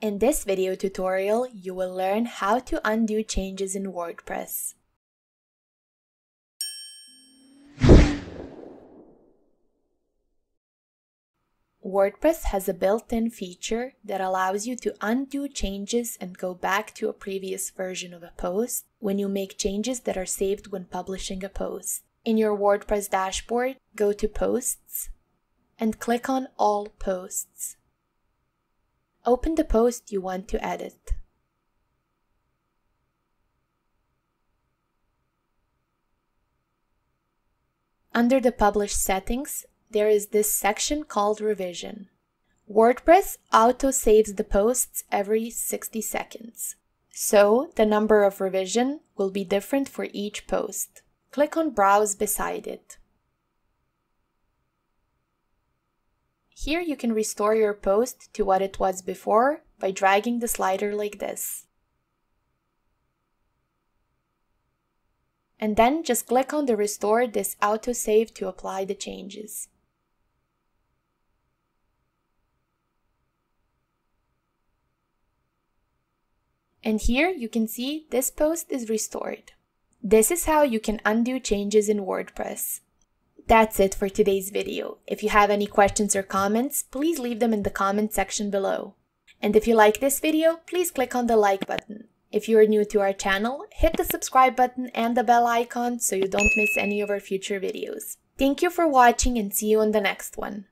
In this video tutorial, you will learn how to undo changes in WordPress. WordPress has a built-in feature that allows you to undo changes and go back to a previous version of a post when you make changes that are saved when publishing a post. In your WordPress dashboard, go to Posts and click on All Posts. Open the post you want to edit. Under the Publish settings, there is this section called Revision. WordPress auto-saves the posts every 60 seconds. So, the number of revision will be different for each post. Click on Browse beside it. Here you can restore your post to what it was before by dragging the slider like this. And then just click on the Restore this autosave to apply the changes. And here you can see this post is restored. This is how you can undo changes in WordPress. That's it for today's video. If you have any questions or comments, please leave them in the comment section below. And if you like this video, please click on the like button. If you are new to our channel, hit the subscribe button and the bell icon so you don't miss any of our future videos. Thank you for watching and see you on the next one.